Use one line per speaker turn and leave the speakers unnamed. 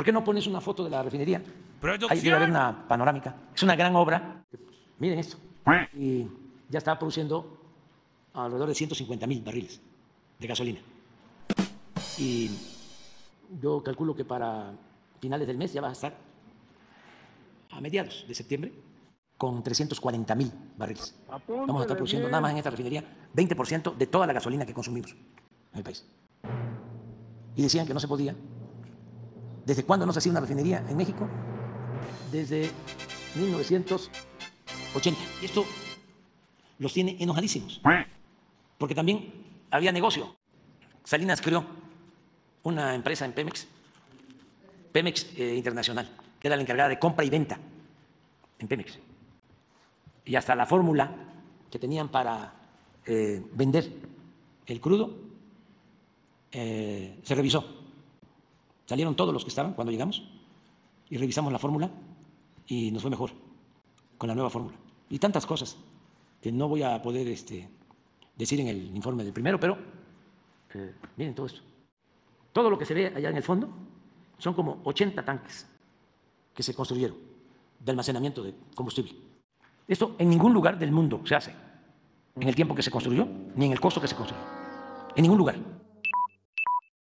¿Por qué no pones una foto de la refinería?
Producción.
Ahí debe haber una panorámica. Es una gran obra. Miren esto. Y ya está produciendo alrededor de 150 mil barriles de gasolina. Y yo calculo que para finales del mes ya va a estar a mediados de septiembre con 340 mil barriles. Vamos a estar produciendo nada más en esta refinería 20% de toda la gasolina que consumimos en el país. Y decían que no se podía. ¿Desde cuándo no se hacía una refinería en México? Desde 1980. Y esto los tiene enojadísimos. Porque también había negocio. Salinas creó una empresa en Pemex, Pemex eh, Internacional, que era la encargada de compra y venta en Pemex. Y hasta la fórmula que tenían para eh, vender el crudo eh, se revisó. Salieron todos los que estaban cuando llegamos y revisamos la fórmula y nos fue mejor con la nueva fórmula. Y tantas cosas que no voy a poder este, decir en el informe del primero, pero eh, miren todo esto. Todo lo que se ve allá en el fondo son como 80 tanques que se construyeron de almacenamiento de combustible. Esto en ningún lugar del mundo se hace en el tiempo que se construyó, ni en el costo que se construyó. En ningún lugar.